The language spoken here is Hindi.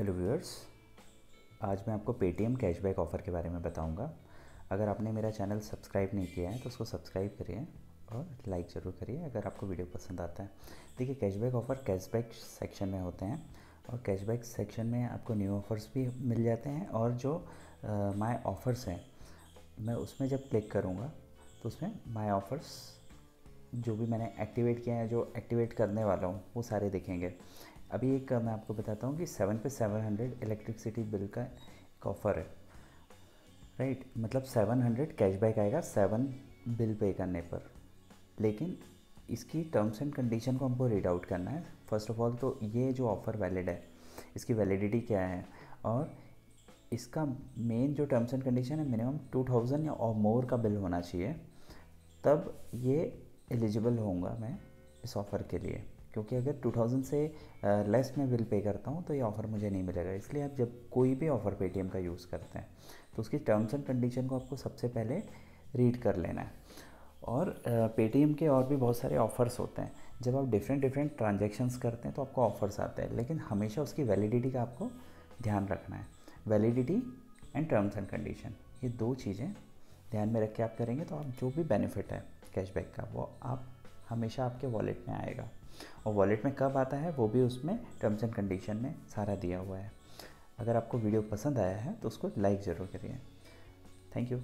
हेलो व्यूअर्स आज मैं आपको पेटीएम कैशबैक ऑफ़र के बारे में बताऊँगा। अगर आपने मेरा चैनल सब्सक्राइब नहीं किया है तो उसको सब्सक्राइब करिए और लाइक ज़रूर करिए अगर आपको वीडियो पसंद आता है। देखिए कैशबैक ऑफ़र कैशबैक सेक्शन में होते हैं और कैशबैक सेक्शन में आपको न्यू ऑफ़र्स भी मिल जाते हैं और जो माय ऑफ़र्स हैं, मैं उसमें जब क्लिक करूँगा तो उसमें माय ऑफ़र्स जो भी मैंने एक्टिवेट किया है, जो एक्टिवेट करने वाला हूँ, वो सारे दिखेंगे। अभी एक मैं आपको बताता हूँ कि सेवन पे सेवन हंड्रेड इलेक्ट्रिसिटी बिल का एक ऑफ़र है। राइट? मतलब सेवन हंड्रेड कैशबैक आएगा सेवन बिल पे करने पर। लेकिन इसकी टर्म्स एंड कंडीशन को हमको रीड आउट करना है। फ़र्स्ट ऑफ़ ऑल तो ये जो ऑफ़र वैलिड है, इसकी वैलिडिटी क्या है? और इसका मेन जो टर्म्स एंड कंडीशन है, मिनिमम टू थाउज़ेंड या और मोर का बिल होना चाहिए। तब ये एलिजिबल होऊँगा मैं इस ऑफ़र के लिए। क्योंकि अगर 2000 से लेस में बिल पे करता हूँ तो ये ऑफ़र मुझे नहीं मिलेगा। इसलिए आप जब कोई भी ऑफ़र पेटीएम का यूज़ करते हैं तो उसकी टर्म्स एंड कंडीशन को आपको सबसे पहले रीड कर लेना है। और पेटीएम के और भी बहुत सारे ऑफ़र्स होते हैं। जब आप डिफरेंट डिफरेंट ट्रांजेक्शन्स करते हैं तो आपको ऑफ़र्स आते हैं, लेकिन हमेशा उसकी वैलिडिटी का आपको ध्यान रखना है। Validity and terms and condition ये दो चीज़ें ध्यान में रख के आप करेंगे तो आप जो भी बेनिफिट है कैशबैक का, वो आप हमेशा आपके वॉलेट में आएगा। और वॉलेट में कब आता है, वो भी उसमें टर्म्स एंड कंडीशन में सारा दिया हुआ है। अगर आपको वीडियो पसंद आया है तो उसको लाइक ज़रूर करिए। Thank you